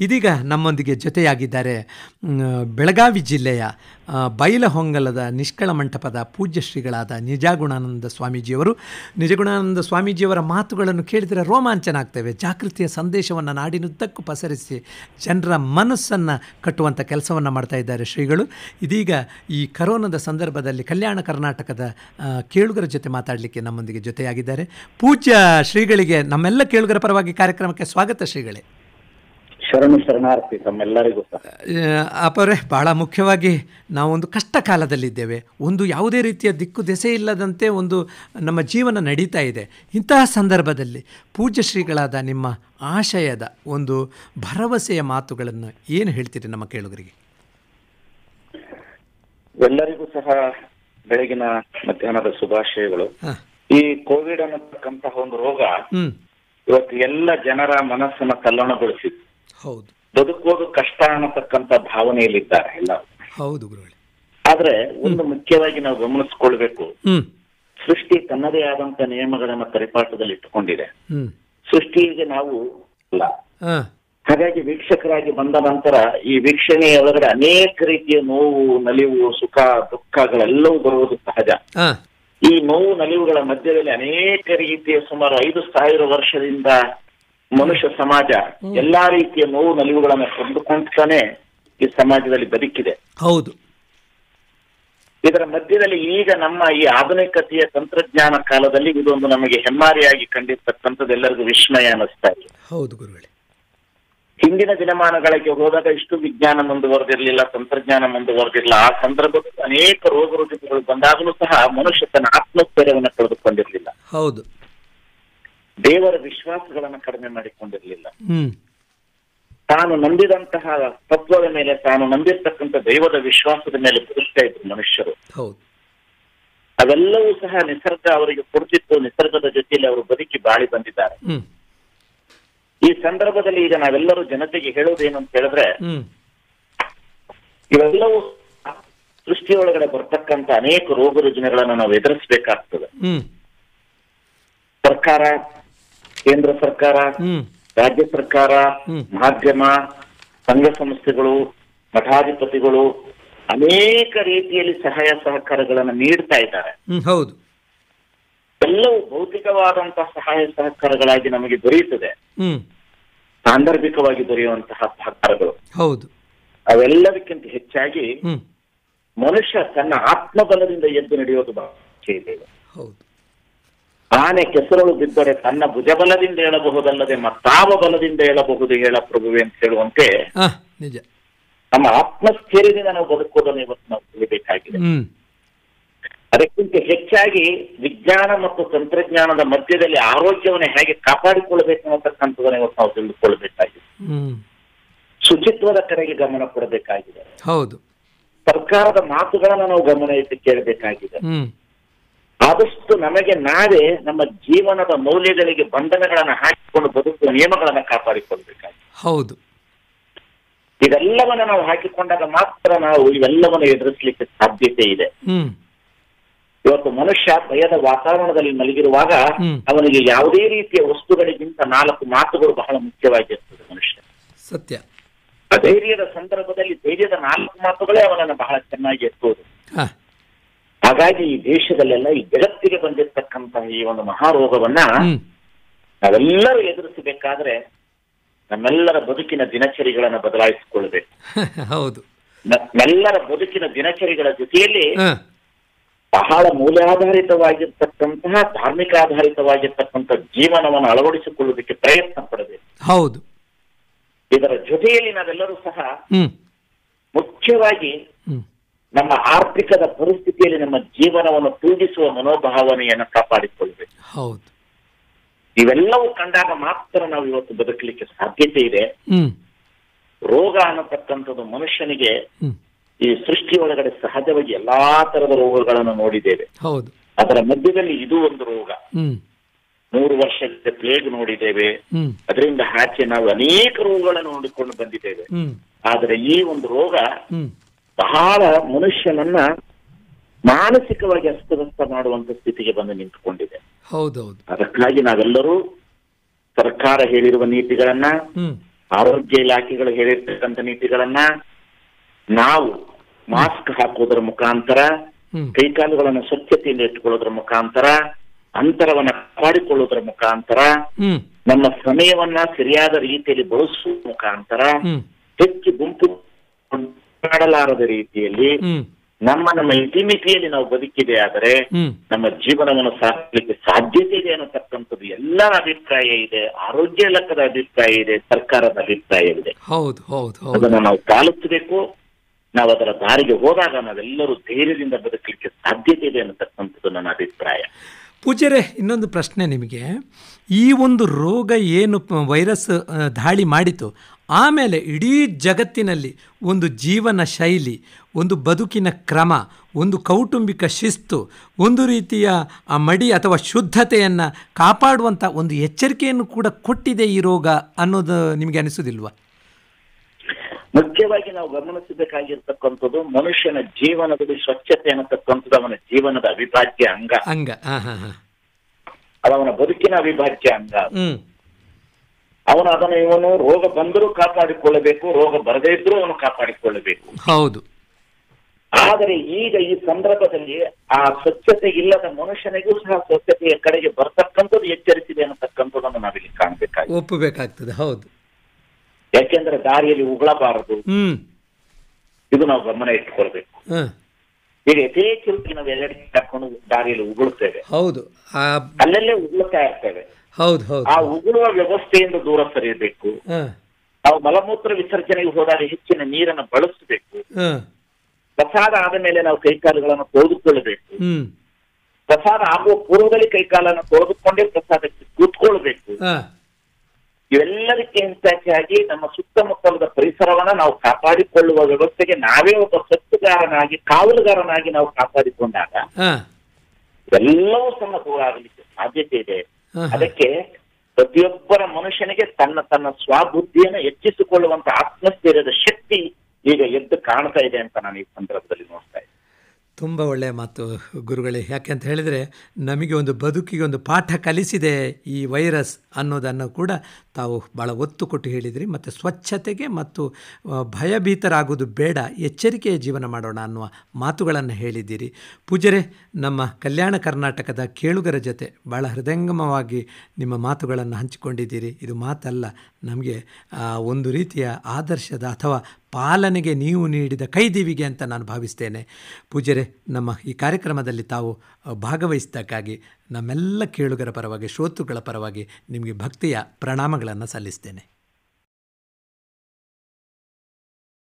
ಇದೀಗ ನಮ್ಮೊಂದಿಗೆ ಜೊತೆಯಾಗಿದ್ದಾರೆ ಬೆಳಗಾವಿ ಜಿಲ್ಲೆಯ ಬೈಲಹೊಂಗಲದ ನಿಷ್ಕಳ ಮಂಟಪದ ಪೂಜ್ಯ ಶ್ರೀಗಳಾದ ನಿಜಗುಣಾನಂದ ಸ್ವಾಮೀಜಿಯವರು. ನಿಜಗುಣಾನಂದ ಸ್ವಾಮೀಜಿಯವರ ಮಾತುಗಳನ್ನು ಕೇಳಿದರೆ ರೋಮಾಂಚನ ಆಗ್ತೇವೆ ಜಾಗೃತಿಯ ಸಂದೇಶವನ್ನು ನಾಡಿನುದ್ದಕ್ಕೂ ಪಸರಿಸಿ ಜನರ ಮನಸ್ಸನ್ನು ಕಟ್ಟುವಂಥ ಕೆಲಸವನ್ನು ಮಾಡ್ತಾ ಇದ್ದಾರೆ ಶ್ರೀಗಳು. ಇದೀಗ ಈ ಕರೋನಾದ ಸಂದರ್ಭದಲ್ಲಿ ಕಲ್ಯಾಣ ಕರ್ನಾಟಕದ ಕೇಳುಗರ ಜೊತೆ ಮಾತಾಡಲಿಕ್ಕೆ ನಮ್ಮೊಂದಿಗೆ ಜೊತೆಯಾಗಿದ್ದಾರೆ. ಪೂಜ್ಯ ಶ್ರೀಗಳಿಗೆ ನಮ್ಮೆಲ್ಲ ಕೇಳುಗರ ಪರವಾಗಿ ಕಾರ್ಯಕ್ರಮಕ್ಕೆ ಸ್ವಾಗತ ಶ್ರೀಗಳೇ. ಶರಣು ಶರಣಾರ್ಥಿ ತಮ್ಮೆಲ್ಲರಿಗೂ ಅಪರೇ ಬಹಳ ಮುಖ್ಯವಾಗಿ ನಾವೊಂದು ಕಷ್ಟ ಕಾಲದಲ್ಲಿದ್ದೇವೆ ಒಂದು ಯಾವುದೇ ರೀತಿಯ ದಿಕ್ಕು ದೆಸೆ ಇಲ್ಲದಂತೆ ಒಂದು ನಮ್ಮ ಜೀವನ ನಡೀತಾ ಇದೆ. ಇಂತಹ ಸಂದರ್ಭದಲ್ಲಿ ಪೂಜ್ಯ ಶ್ರೀಗಳಾದ ನಿಮ್ಮ ಆಶಯದ ಒಂದು ಭರವಸೆಯ ಮಾತುಗಳನ್ನು ಏನು ಹೇಳ್ತೀರಿ ನಮ್ಮ ಕೇಳುಗರಿಗೆ? ಎಲ್ಲರಿಗೂ ಸಹ ಬೆಳಗಿನ ಮಧ್ಯಾಹ್ನದ ಶುಭಾಶಯಗಳು. ಈ ಕೋವಿಡ್ ಅನ್ನತಕ್ಕಂತಹ ಒಂದು ರೋಗ ಇವತ್ತು ಎಲ್ಲ ಜನರ ಮನಸ್ಸನ್ನ ತಲ್ಲಣಗೊಳಿಸಿದೆ ಹೌದು. ಬದುಕೋದು ಕಷ್ಟ ಅನ್ನತಕ್ಕಂತ ಭಾವನೆಯಲ್ಲಿದ್ದಾರೆ ಎಲ್ಲ ಹೌದು ಗುರುಗಳೇ. ಆದ್ರೆ ಒಂದು ಮುಖ್ಯವಾಗಿ ನಾವು ಗಮನಿಸ್ಕೊಳ್ಬೇಕು. ಸೃಷ್ಟಿ ತನ್ನದೇ ಆದಂತ ನಿಯಮಗಳನ್ನ ಪರಿಪಾಠದಲ್ಲಿ ಇಟ್ಟುಕೊಂಡಿದೆ. ಸೃಷ್ಟಿಗೆ ನಾವು ಅಲ್ಲ. ಹಾಗಾಗಿ ವೀಕ್ಷಕರಾಗಿ ಬಂದ ನಂತರ ಈ ವೀಕ್ಷಣೆಯ ಒಳಗಡೆ ಅನೇಕ ರೀತಿಯ ನೋವು ನಲಿವು ಸುಖ ದುಃಖಗಳೆಲ್ಲವೂ ಬರುವುದು ಸಹಜ. ಈ ನೋವು ನಲಿವುಗಳ ಮಧ್ಯದಲ್ಲಿ ಅನೇಕ ರೀತಿಯ ಸುಮಾರು ಐದು ಸಾವಿರ ವರ್ಷದಿಂದ ಮನುಷ್ಯ ಸಮಾಜ ಎಲ್ಲಾ ರೀತಿಯ ನೋವು ನಲಿವುಗಳನ್ನ ಕೊಂಡುಕೊಂಡ್ತಾನೆ ಈ ಸಮಾಜದಲ್ಲಿ ಬದುಕಿದೆ. ಹೌದು. ಇದರ ಮಧ್ಯದಲ್ಲಿ ಈಗ ನಮ್ಮ ಈ ಆಧುನಿಕತೆಯ ತಂತ್ರಜ್ಞಾನ ಕಾಲದಲ್ಲಿ ಇದೊಂದು ನಮಗೆ ಹೆಮ್ಮಾರಿಯಾಗಿ ಕಂಡಿರ್ತಕ್ಕಂಥದ್ದು ಎಲ್ಲರಿಗೂ ವಿಸ್ಮಯ ಅನ್ನಿಸ್ತಾ ಇದೆ. ಹೌದು ಗುರುಗಳೇ. ಹಿಂದಿನ ದಿನಮಾನಗಳಿಗೆ ಹೋದಾಗ ಇಷ್ಟು ವಿಜ್ಞಾನ ಮುಂದುವರೆದಿರಲಿಲ್ಲ ತಂತ್ರಜ್ಞಾನ ಮುಂದುವರೆದಿರಲಿಲ್ಲ. ಆ ಸಂದರ್ಭದಲ್ಲಿ ಅನೇಕ ರೋಗ ರುಜಿನಗಳು ಬಂದಾಗಲೂ ಸಹ ಮನುಷ್ಯ ತನ್ನ ಆತ್ಮಸ್ಥೈರ್ಯವನ್ನು ಕಳೆದುಕೊಂಡಿರಲಿಲ್ಲ. ಹೌದು. ದೇವರ ವಿಶ್ವಾಸಗಳನ್ನು ಕಡಿಮೆ ಮಾಡಿಕೊಂಡಿರಲಿಲ್ಲ. ತಾನು ನಂಬಿದಂತಹ ತತ್ವದ ಮೇಲೆ ತಾನು ನಂಬಿರ್ತಕ್ಕಂಥ ದೈವದ ವಿಶ್ವಾಸದ ಮೇಲೆ ಬದುಕ್ತಾ ಇದ್ರು ಮನುಷ್ಯರು. ಅವೆಲ್ಲವೂ ಸಹ ನಿಸರ್ಗ ಅವರಿಗೆ ಕೊಡ್ತಿತ್ತು. ನಿಸರ್ಗದ ಜೊತೆಯಲ್ಲಿ ಅವರು ಬದುಕಿ ಬಾಳಿ ಬಂದಿದ್ದಾರೆ. ಈ ಸಂದರ್ಭದಲ್ಲಿ ಈಗ ನಾವೆಲ್ಲರೂ ಜನತೆಗೆ ಹೇಳೋದೇನು ಅಂತ ಹೇಳಿದ್ರೆ ಇವೆಲ್ಲವೂ ಸೃಷ್ಟಿಯೊಳಗಡೆ ಬರ್ತಕ್ಕಂಥ ಅನೇಕ ರೋಗ ರುಜಿನಗಳನ್ನು ನಾವು ಎದುರಿಸಬೇಕಾಗ್ತದೆ. ಸರ್ಕಾರ ಕೇಂದ್ರ ಸರ್ಕಾರ ರಾಜ್ಯ ಸರ್ಕಾರ ಮಾಧ್ಯಮ ಸಂಘ ಸಂಸ್ಥೆಗಳು ಮಠಾಧಿಪತಿಗಳು ಅನೇಕ ರೀತಿಯಲ್ಲಿ ಸಹಾಯ ಸಹಕಾರಗಳನ್ನು ನೀಡ್ತಾ ಇದ್ದಾರೆ. ಹೌದು. ಎಲ್ಲವೂ ಭೌತಿಕವಾದಂತಹ ಸಹಾಯ ಸಹಕಾರಗಳಾಗಿ ನಮಗೆ ದೊರೆಯುತ್ತದೆ. ಸಾಂದರ್ಭಿಕವಾಗಿ ದೊರೆಯುವಂತಹ ಸಹಕಾರಗಳು. ಹೌದು. ಅವೆಲ್ಲದಕ್ಕಿಂತ ಹೆಚ್ಚಾಗಿ ಮನುಷ್ಯ ತನ್ನ ಆತ್ಮಬಲದಿಂದ ಎದ್ದು ನಡೆಯೋದು ಬಹಳ ಇದೆ. ಹೌದು. ಆನೆ ಕೆಸರಳು ಬಿದ್ದರೆ ತನ್ನ ಭುಜಬಲದಿಂದ ಹೇಳಬಹುದಲ್ಲದೆ ಮತ್ತಾವ ಬಲದಿಂದ ಹೇಳಬಹುದು ಹೇಳ ಪ್ರಭುವೆ ಅಂತ ಹೇಳುವಂತೆ ನಮ್ಮ ಆತ್ಮಸ್ಥೈರ್ಯದಿಂದ ನಾವು ಬದುಕೋದನ್ನು ಇವತ್ತು ನಾವು ತಿಳಿಬೇಕಾಗಿದೆ. ಅದಕ್ಕಿಂತ ಹೆಚ್ಚಾಗಿ ವಿಜ್ಞಾನ ಮತ್ತು ತಂತ್ರಜ್ಞಾನದ ಮಧ್ಯದಲ್ಲಿ ಆರೋಗ್ಯವನ್ನು ಹೇಗೆ ಕಾಪಾಡಿಕೊಳ್ಳಬೇಕು ಅನ್ನತಕ್ಕಂಥದ್ದನ್ನು ಇವತ್ತು ನಾವು ತಿಳಿದುಕೊಳ್ಳಬೇಕಾಗಿದೆ. ಶುಚಿತ್ವದ ಕಡೆಗೆ ಗಮನ ಕೊಡಬೇಕಾಗಿದೆ. ಹೌದು. ಸರ್ಕಾರದ ಮಾತುಗಳನ್ನು ನಾವು ಗಮನ ಇಟ್ಟು ಕೇಳಬೇಕಾಗಿದೆ. ಆದಷ್ಟು ನಮಗೆ ನಾವೇ ನಮ್ಮ ಜೀವನದ ಮೌಲ್ಯಗಳಿಗೆ ಬಂಧನಗಳನ್ನು ಹಾಕಿಕೊಂಡು ಬದುಕುವ ನಿಯಮಗಳನ್ನು ಕಾಪಾಡಿಕೊಳ್ಬೇಕಾಗಿ ಹೌದು. ಇದೆಲ್ಲವನ್ನ ನಾವು ಹಾಕಿಕೊಂಡಾಗ ಮಾತ್ರ ನಾವು ಇವೆಲ್ಲವನ್ನು ಎದುರಿಸಲಿಕ್ಕೆ ಸಾಧ್ಯತೆ ಇದೆ. ಇವತ್ತು ಮನುಷ್ಯ ಭಯದ ವಾತಾವರಣದಲ್ಲಿ ಮಲಗಿರುವಾಗ ಅವನಿಗೆ ಯಾವುದೇ ರೀತಿಯ ವಸ್ತುಗಳಿಗಿಂತ ನಾಲ್ಕು ಮಾತುಗಳು ಬಹಳ ಮುಖ್ಯವಾಗಿರ್ತದೆ ಮನುಷ್ಯ. ಸತ್ಯ. ಧೈರ್ಯದ ಸಂದರ್ಭದಲ್ಲಿ ಧೈರ್ಯದ ನಾಲ್ಕು ಮಾತುಗಳೇ ಅವನನ್ನು ಬಹಳ ಚೆನ್ನಾಗಿ ಎತ್ತುವುದು. ಹಾಗಾಗಿ ಈ ದೇಶದಲ್ಲೆಲ್ಲ ಈ ಜಗತ್ತಿಗೆ ಬಂದಿರತಕ್ಕಂತಹ ಈ ಒಂದು ಮಹಾರೋಗವನ್ನ ನಾವೆಲ್ಲರೂ ಎದುರಿಸಬೇಕಾದ್ರೆ ನಮ್ಮೆಲ್ಲರ ಬದುಕಿನ ದಿನಚರಿಗಳನ್ನು ಬದಲಾಯಿಸಿಕೊಳ್ಬೇಕು ಹೌದು. ನಮ್ಮೆಲ್ಲರ ಬದುಕಿನ ದಿನಚರಿಗಳ ಜೊತೆಯಲ್ಲಿ ಬಹಳ ಮೂಲ್ಯಾಧಾರಿತವಾಗಿರ್ತಕ್ಕಂತಹ ಧಾರ್ಮಿಕ ಆಧಾರಿತವಾಗಿರ್ತಕ್ಕಂಥ ಜೀವನವನ್ನು ಅಳವಡಿಸಿಕೊಳ್ಳುವುದಕ್ಕೆ ಪ್ರಯತ್ನ ಪಡಬೇಕು. ಹೌದು. ಇದರ ಜೊತೆಯಲ್ಲಿ ನಾವೆಲ್ಲರೂ ಸಹ ಮುಖ್ಯವಾಗಿ ನಮ್ಮ ಆರ್ಥಿಕದ ಪರಿಸ್ಥಿತಿಯಲ್ಲಿ ನಮ್ಮ ಜೀವನವನ್ನು ತೂಗಿಸುವ ಮನೋಭಾವನೆಯನ್ನು ಕಾಪಾಡಿಕೊಳ್ಬೇಕು ಹೌದು. ಇವೆಲ್ಲವೂ ಕಂಡಾಗ ಮಾತ್ರ ನಾವು ಇವತ್ತು ಬದುಕಲಿಕ್ಕೆ ಸಾಧ್ಯತೆ ಇದೆ. ರೋಗ ಅನ್ನತಕ್ಕಂಥದ್ದು ಮನುಷ್ಯನಿಗೆ ಈ ಸೃಷ್ಟಿಯೊಳಗಡೆ ಸಹಜವಾಗಿ ಎಲ್ಲಾ ತರದ ರೋಗಗಳನ್ನು ನೋಡಿದ್ದೇವೆ. ಹೌದು. ಅದರ ಮಧ್ಯದಲ್ಲಿ ಇದು ಒಂದು ರೋಗ. ಮೂರು ವರ್ಷದ ಪ್ಲೇಗ್ ನೋಡಿದ್ದೇವೆ. ಅದರಿಂದ ಆಚೆ ನಾವು ಅನೇಕ ರೋಗಗಳನ್ನು ನೋಡಿಕೊಂಡು ಬಂದಿದ್ದೇವೆ. ಆದರೆ ಈ ಒಂದು ರೋಗ ಬಹಳ ಮನುಷ್ಯನನ್ನ ಮಾನಸಿಕವಾಗಿ ಅಸ್ತವ್ಯಸ್ತ ಮಾಡುವಂತ ಸ್ಥಿತಿಗೆ ಬಂದು ನಿಂತುಕೊಂಡಿದೆ. ಹೌದೌದು. ಅದಕ್ಕಾಗಿ ನಾವೆಲ್ಲರೂ ಸರ್ಕಾರ ಹೇಳಿರುವ ನೀತಿಗಳನ್ನ ಆರೋಗ್ಯ ಇಲಾಖೆಗಳು ಹೇಳಿರ್ತಕ್ಕಂಥ ನೀತಿಗಳನ್ನ ನಾವು ಮಾಸ್ಕ್ ಹಾಕೋದ್ರ ಮುಖಾಂತರ ಕೈಕಾಲುಗಳನ್ನು ಸ್ವಚ್ಛತೆಯಿಂದ ಇಟ್ಟುಕೊಳ್ಳೋದ್ರ ಮುಖಾಂತರ ಅಂತರವನ್ನ ಕಾಪಾಡಿಕೊಳ್ಳೋದ್ರ ಮುಖಾಂತರ ನಮ್ಮ ಸಮಯವನ್ನ ಸರಿಯಾದ ರೀತಿಯಲ್ಲಿ ಬಳಸುವ ಮುಖಾಂತರ ಹೆಚ್ಚು ಗುಂಪು ಮಾಡಲಾರದ ರೀತಿಯಲ್ಲಿ ನಮ್ಮ ನಮ್ಮ ಇತಿಮಿತಿಯಲ್ಲಿ ನಾವು ಬದುಕಿದೆ ಆದರೆ ನಮ್ಮ ಜೀವನವನ್ನು ಸಾಧಿಸಲಿಕ್ಕೆ ಸಾಧ್ಯತೆ ಇದೆ ಅನ್ನತಕ್ಕಂಥದ್ದು ಎಲ್ಲರ ಅಭಿಪ್ರಾಯ ಇದೆ. ಆರೋಗ್ಯ ಲೆಕ್ಕದ ಅಭಿಪ್ರಾಯ ಇದೆ. ಸರ್ಕಾರದ ಅಭಿಪ್ರಾಯವಿದೆ ಹೌದು ಹೌದು ಹೌದು. ಅದನ್ನು ನಾವು ಪಾಲಿಸಬೇಕು ನಾವು ಅದರ ದಾರಿಗೆ ಹೋದಾಗ ನಾವೆಲ್ಲರೂ ಧೈರ್ಯದಿಂದ ಬದುಕಲಿಕ್ಕೆ ಸಾಧ್ಯತೆ ಇದೆ ಅನ್ನತಕ್ಕಂಥದ್ದು ನನ್ನ ಅಭಿಪ್ರಾಯ. ಪೂಜ್ಯರೇ ಇನ್ನೊಂದು ಪ್ರಶ್ನೆ ನಿಮಗೆ. ಈ ಒಂದು ರೋಗ ಏನು ವೈರಸ್ ದಾಳಿ ಮಾಡಿತು ಆಮೇಲೆ ಇಡೀ ಜಗತ್ತಿನಲ್ಲಿ ಒಂದು ಜೀವನ ಶೈಲಿ ಒಂದು ಬದುಕಿನ ಕ್ರಮ ಒಂದು ಕೌಟುಂಬಿಕ ಶಿಸ್ತು ಒಂದು ರೀತಿಯ ಆ ಮಡಿ ಅಥವಾ ಶುದ್ಧತೆಯನ್ನು ಕಾಪಾಡುವಂಥ ಒಂದು ಎಚ್ಚರಿಕೆಯನ್ನು ಕೂಡ ಕೊಟ್ಟಿದೆ ಈ ರೋಗ ಅನ್ನೋದು ನಿಮಗೆ ಅನಿಸೋದಿಲ್ವಾ ಮುಖ್ಯವಾಗಿ ನಾವು ಗಮನಿಸಬೇಕಾಗಿರ್ತಕ್ಕಂಥದ್ದು ಮನುಷ್ಯನ ಜೀವನದಲ್ಲಿ ಸ್ವಚ್ಛತೆ ಅನ್ನತಕ್ಕಂಥದ್ದು ಅವನ ಜೀವನದ ಅವಿಭಾಜ್ಯ ಅಂಗ. ಅಂಗ. ಹಾಂ ಹಾಂ ಹಾಂ. ಅದು ಅವನ ಬದುಕಿನ ಅವಿಭಾಜ್ಯ ಅಂಗ. ಅವನು ಅದನ್ನು ಇವನು ರೋಗ ಬಂದರೂ ಕಾಪಾಡಿಕೊಳ್ಳಬೇಕು ರೋಗ ಬರದೇ ಇದ್ರೂ ಅವನು ಕಾಪಾಡಿಕೊಳ್ಳಬೇಕು. ಹೌದು. ಆದರೆ ಈಗ ಈ ಸಂದರ್ಭದಲ್ಲಿ ಆ ಸ್ವಚ್ಛತೆ ಇಲ್ಲದ ಮನುಷ್ಯನಿಗೂ ಸಹ ಸ್ವಚ್ಛತೆಯ ಕಡೆಗೆ ಬರ್ತಕ್ಕಂಥದ್ದು ಎಚ್ಚರಿಸಿದೆ ಅನ್ನತಕ್ಕಂಥದ್ದನ್ನು ನಾವಿಲ್ಲಿ ಕಾಣಬೇಕಾಗಿ ಒಪ್ಪಬೇಕಾಗ್ತದೆ ಹೌದು. ಯಾಕೆಂದ್ರೆ ದಾರಿಯಲ್ಲಿ ಉಗುಳಬಾರದು. ಇದು ನಾವು ಗಮನ ಇಟ್ಟುಕೊಳ್ಬೇಕು ಈಗ ಯಥೇಚ್ಛವಾಗಿ ನಾವು ಎಲ್ಲೆಡೆ ಹಾಕೊಂಡು ದಾರಿಯಲ್ಲಿ ಉಗುಳುತ್ತೇವೆ ಹೌದು. ಅಲ್ಲಲ್ಲೇ ಉಗುಳುತ್ತಾ ಇರ್ತೇವೆ. ಹೌದು ಹೌದು. ಆ ಉಗುಳುವ ವ್ಯವಸ್ಥೆಯಿಂದ ದೂರ ಸರಿಯಬೇಕು. ನಾವು ಮಲಮೂತ್ರ ವಿಸರ್ಜನೆಗೆ ಹೋದಾಗ ಹೆಚ್ಚಿನ ನೀರನ್ನು ಬಳಸಬೇಕು. ಪ್ರಸಾದ ಆದ ಮೇಲೆ ನಾವು ಕೈಕಾಲುಗಳನ್ನು ತೊಳೆದುಕೊಳ್ಳಬೇಕು. ಪ್ರಸಾದ ಆಗುವ ಪೂರ್ವದಲ್ಲಿ ಕೈಕಾಲನ್ನು ತೊಳೆದುಕೊಂಡೇ ಪ್ರಸಾದಕ್ಕೆ ಕೂತ್ಕೊಳ್ಬೇಕು. ಹಾಂ. ಇವೆಲ್ಲದಕ್ಕಿಂತಾಗಿ ನಮ್ಮ ಸುತ್ತಮುತ್ತಲದ ಪರಿಸರವನ್ನ ನಾವು ಕಾಪಾಡಿಕೊಳ್ಳುವ ವ್ಯವಸ್ಥೆಗೆ ನಾವೇ ಒಬ್ಬ ಸ್ವಚ್ಛಗಾರನಾಗಿ ಕಾವಲುಗಾರನಾಗಿ ನಾವು ಕಾಪಾಡಿಕೊಂಡಾಗ ಎಲ್ಲವೂ ಸಹ ಆಗಲಿಕ್ಕೆ ಸಾಧ್ಯತೆ ಇದೆ. ಅದಕ್ಕೆ ಪ್ರತಿಯೊಬ್ಬರ ಮನುಷ್ಯನಿಗೆ ತನ್ನ ತನ್ನ ಸ್ವಬುದ್ಧಿಯನ್ನು ಹೆಚ್ಚಿಸಿಕೊಳ್ಳುವಂತ ಆತ್ಮಸ್ಥೈರ್ಯದ ಶಕ್ತಿ ಈಗ ಎದ್ದು ಕಾಣ್ತಾ ಇದೆ ಅಂತ ನಾನು ಈ ಸಂದರ್ಭದಲ್ಲಿ ನೋಡ್ತಾ ಇದ್ದೀನಿ ತುಂಬ ಒಳ್ಳೆಯ ಮಾತು ಗುರುಗಳೇ. ಯಾಕೆ ಅಂತ ಹೇಳಿದರೆ, ನಮಗೆ ಒಂದು ಬದುಕಿಗೆ ಒಂದು ಪಾಠ ಕಲಿಸಿದೆ ಈ ವೈರಸ್ ಅನ್ನೋದನ್ನು ಕೂಡ ತಾವು ಭಾಳ ಒತ್ತು ಕೊಟ್ಟು ಹೇಳಿದಿರಿ. ಮತ್ತು ಸ್ವಚ್ಛತೆಗೆ ಮತ್ತು ಭಯಭೀತರಾಗೋದು ಬೇಡ, ಎಚ್ಚರಿಕೆಯ ಜೀವನ ಮಾಡೋಣ ಅನ್ನುವ ಮಾತುಗಳನ್ನು ಹೇಳಿದ್ದೀರಿ ಪೂಜರೆ ನಮ್ಮ ಕಲ್ಯಾಣ ಕರ್ನಾಟಕದ ಕೇಳುಗರ ಜೊತೆ ಭಾಳ ಹೃದಯಂಗಮವಾಗಿ ನಿಮ್ಮ ಮಾತುಗಳನ್ನು ಹಂಚಿಕೊಂಡಿದ್ದೀರಿ. ಇದು ಮಾತಲ್ಲ ನಮಗೆ ಒಂದು ರೀತಿಯ ಆದರ್ಶದ ಅಥವಾ ಪಾಲನೆಗೆ ನೀವು ನೀಡಿದ ಕೈದೀವಿಗೆ ಅಂತ ನಾನು ಭಾವಿಸ್ತೇನೆ. ಪೂಜರೆ ನಮ್ಮ ಈ ಕಾರ್ಯಕ್ರಮದಲ್ಲಿ ತಾವು ಭಾಗವಹಿಸಿದ್ದಕ್ಕಾಗಿ ನಮ್ಮೆಲ್ಲ ಕೇಳುಗರ ಪರವಾಗಿ, ಶ್ರೋತೃಗಳ ಪರವಾಗಿ ನಿಮಗೆ ಭಕ್ತಿಯ ಪ್ರಣಾಮಗಳನ್ನು ಸಲ್ಲಿಸ್ತೇನೆ.